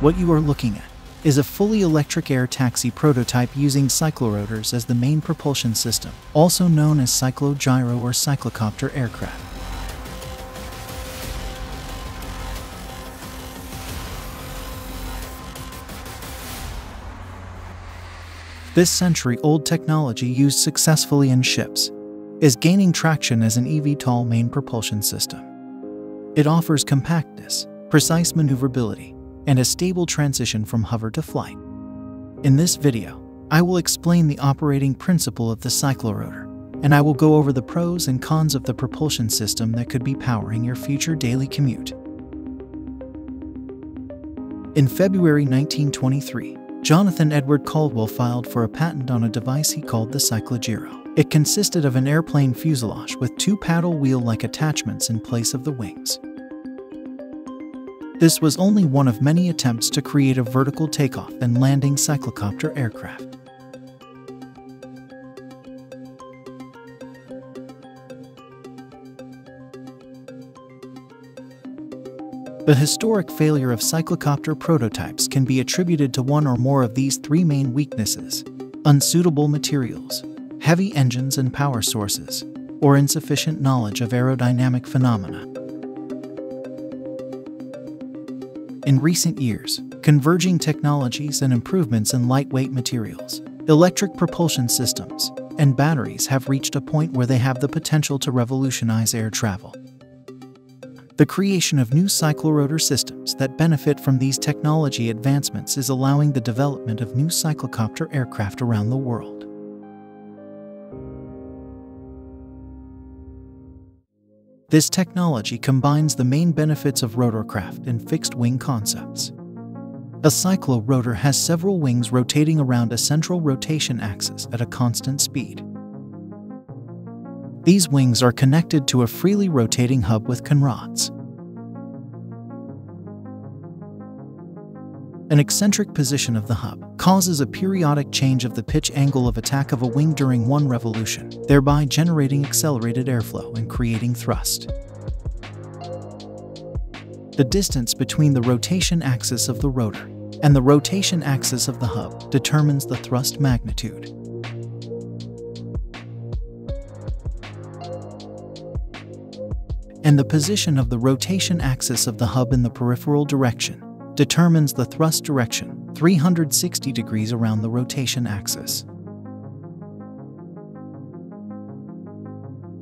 What you are looking at is a fully electric air taxi prototype using cyclorotors as the main propulsion system, also known as cyclogyro or cyclocopter aircraft. This century old technology used successfully in ships is gaining traction as an eVTOL main propulsion system. It offers compactness, precise maneuverability, and a stable transition from hover to flight. In this video, I will explain the operating principle of the cyclorotor, and I will go over the pros and cons of the propulsion system that could be powering your future daily commute. In February 1923, Jonathan Edward Caldwell filed for a patent on a device he called the cyclogyro. It consisted of an airplane fuselage with two paddle wheel-like attachments in place of the wings. This was only one of many attempts to create a vertical takeoff and landing cyclocopter aircraft. The historic failure of cyclocopter prototypes can be attributed to one or more of these three main weaknesses unsuitable materials, heavy engines and power sources, or insufficient knowledge of aerodynamic phenomena. In recent years, converging technologies and improvements in lightweight materials, electric propulsion systems, and batteries have reached a point where they have the potential to revolutionize air travel. The creation of new cyclorotor systems that benefit from these technology advancements is allowing the development of new cyclocopter aircraft around the world. This technology combines the main benefits of rotorcraft and fixed-wing concepts. A cyclorotor has several wings rotating around a central rotation axis at a constant speed. These wings are connected to a freely rotating hub with conrods. An eccentric position of the hub causes a periodic change of the pitch angle of attack of a wing during one revolution, thereby generating accelerated airflow and creating thrust. The distance between the rotation axis of the rotor and the rotation axis of the hub determines the thrust magnitude. and the position of the rotation axis of the hub in the peripheral direction determines the thrust direction 360 degrees around the rotation axis.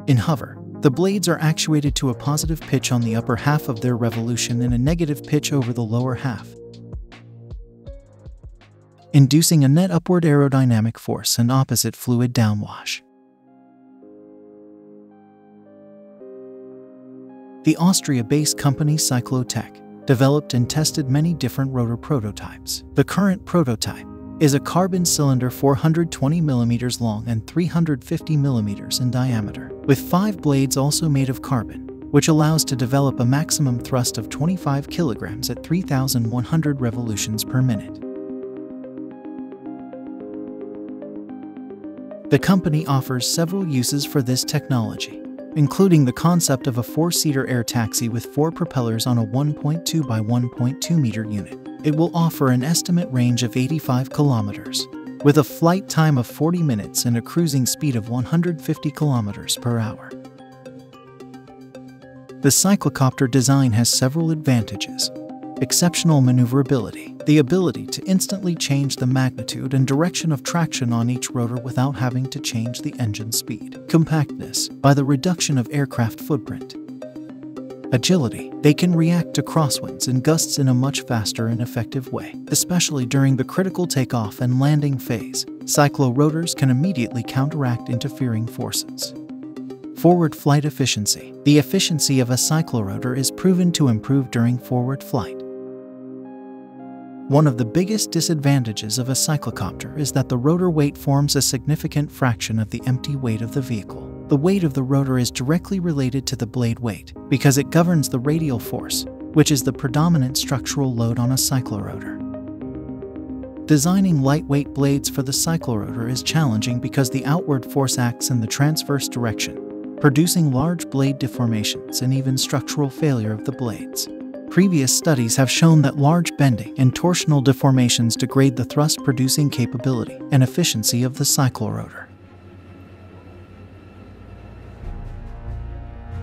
In hover, the blades are actuated to a positive pitch on the upper half of their revolution and a negative pitch over the lower half, inducing a net upward aerodynamic force and opposite fluid downwash. The Austria-based company Cyclotech developed and tested many different rotor prototypes. The current prototype is a carbon cylinder 420 mm long and 350 mm in diameter, with five blades also made of carbon, which allows to develop a maximum thrust of 25 kilograms at 3,100 revolutions per minute. The company offers several uses for this technology, including the concept of a four-seater air taxi with four propellers on a 1.2 by 1.2 meter unit. It will offer an estimate range of 85 kilometers, with a flight time of 40 minutes and a cruising speed of 150 kilometers per hour. The cyclocopter design has several advantages. Exceptional maneuverability, the ability to instantly change the magnitude and direction of traction on each rotor without having to change the engine speed. Compactness, by the reduction of aircraft footprint. Agility, they can react to crosswinds and gusts in a much faster and effective way, especially during the critical takeoff and landing phase. Cyclorotors can immediately counteract interfering forces. Forward flight efficiency. The efficiency of a cyclorotor is proven to improve during forward flight. One of the biggest disadvantages of a cyclocopter is that the rotor weight forms a significant fraction of the empty weight of the vehicle. The weight of the rotor is directly related to the blade weight because it governs the radial force, which is the predominant structural load on a cyclorotor. Designing lightweight blades for the cyclorotor is challenging because the outward force acts in the transverse direction, producing large blade deformations and even structural failure of the blades. Previous studies have shown that large bending and torsional deformations degrade the thrust producing capability and efficiency of the cyclorotor.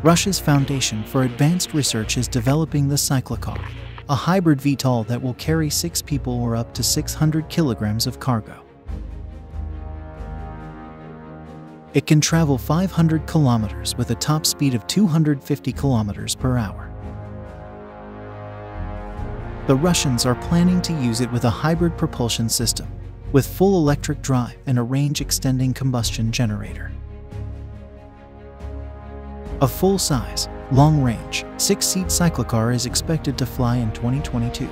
Russia's Foundation for Advanced Research is developing the Cyclocar, a hybrid VTOL that will carry six people or up to 600 kilograms of cargo. It can travel 500 kilometers with a top speed of 250 kilometers per hour. The Russians are planning to use it with a hybrid propulsion system, with full electric drive and a range-extending combustion generator. A full-size, long-range, six-seat cyclocar is expected to fly in 2022.